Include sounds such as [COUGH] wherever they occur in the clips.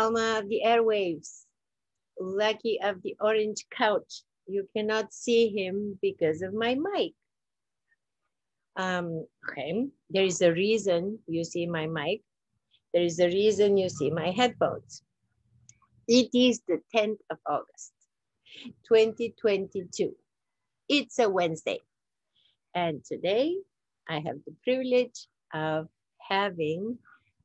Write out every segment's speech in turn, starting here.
Alma of the airwaves, Lucky of the orange couch. You cannot see him because of my mic. Um, okay, there is a reason you see my mic. There is a reason you see my headphones. It is the 10th of August, 2022. It's a Wednesday. And today I have the privilege of having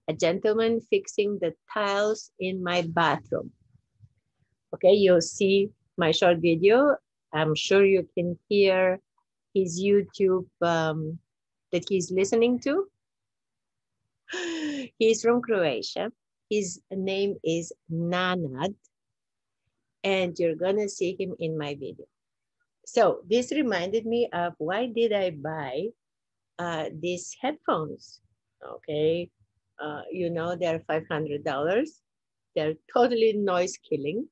a gentleman fixing the tiles in my bathroom. Okay, you'll see my short video. I'm sure you can hear his YouTube um, that he's listening to. [GASPS] He's from Croatia. His name is Nenad, and you're gonna see him in my video. So this reminded me of why did I buy uh, these headphones? Okay, uh, you know, they're $500. They're totally noise killing.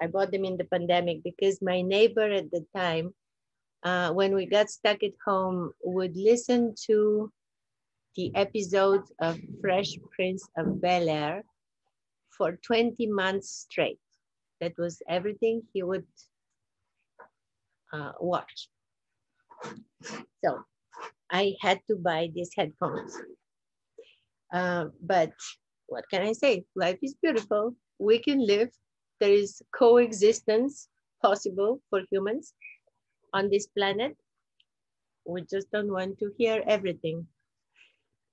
I bought them in the pandemic because my neighbor at the time, uh, when we got stuck at home, would listen to the episodes of Fresh Prince of Bel Air for 20 months straight. That was everything he would uh, watch. So I had to buy these headphones. Uh, but what can I say? Life is beautiful. We can live. There is coexistence possible for humans on this planet. We just don't want to hear everything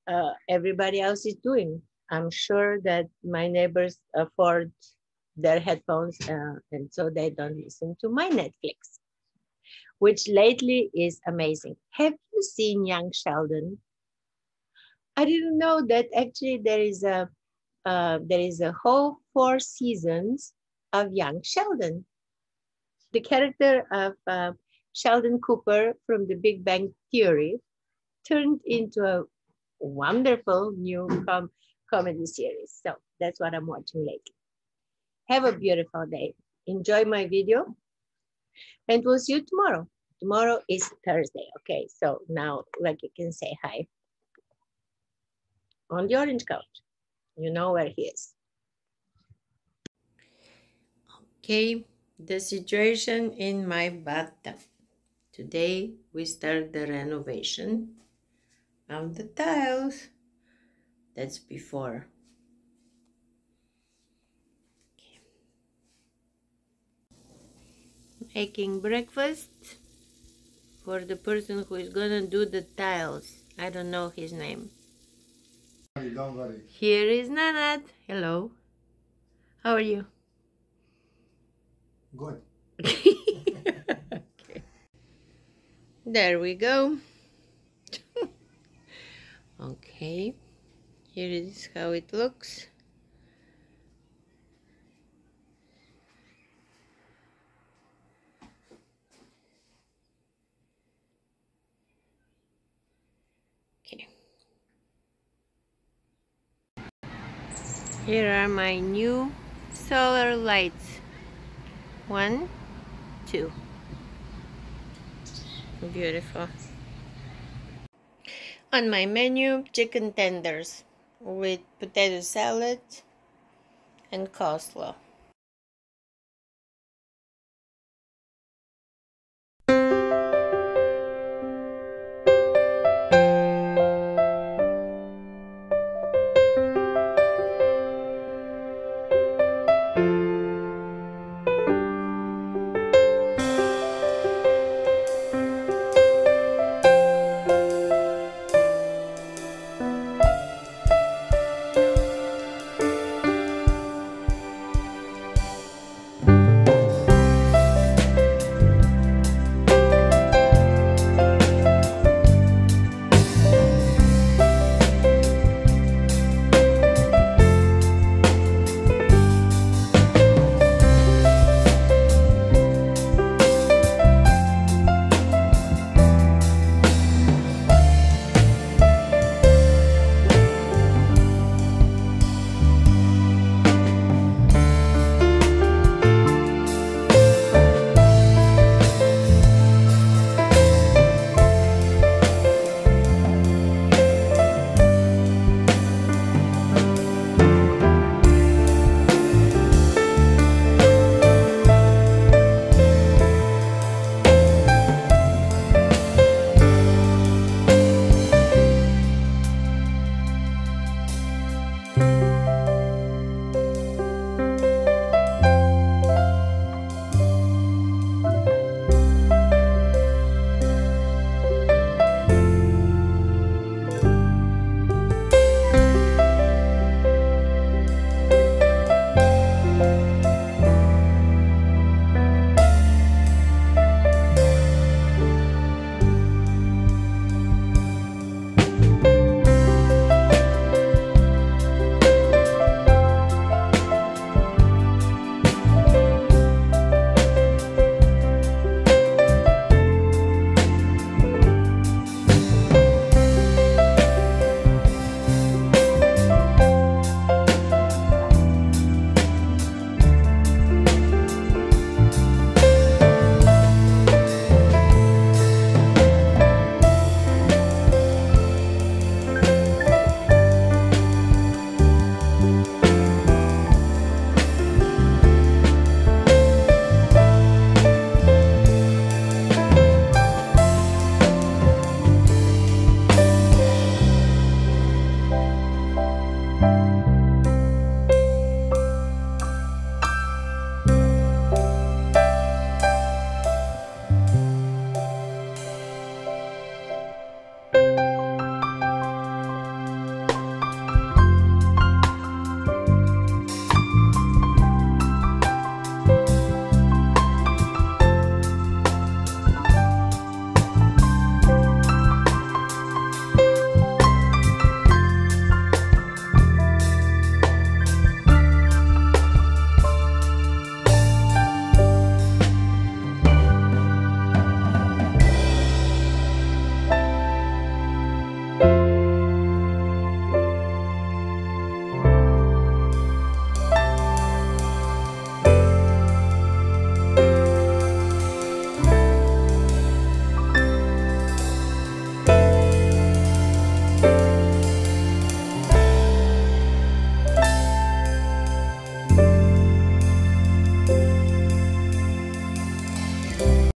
uh, everybody else is doing. I'm sure that my neighbors afford their headphones uh, and so they don't listen to my Netflix, which lately is amazing. Have you seen Young Sheldon? I didn't know that actually there is a uh, there is a whole four seasons of Young Sheldon. The character of uh, Sheldon Cooper from The Big Bang Theory turned into a wonderful new com comedy series. So that's what I'm watching lately. Have a beautiful day. Enjoy my video and we'll see you tomorrow. Tomorrow is Thursday. Okay, so now like you can say hi on the orange couch. You know where he is. Okay, the situation in my bathtub. Today we start the renovation of the tiles. That's before. Making breakfast for the person who is gonna do the tiles. I don't know his name. Don't worry. Here is Nenad. Hello. How are you? Good. [LAUGHS] okay. There we go. [LAUGHS] okay. Here is how it looks. Here are my new solar lights. One, two. Beautiful. On my menu, chicken tenders with potato salad and coleslaw.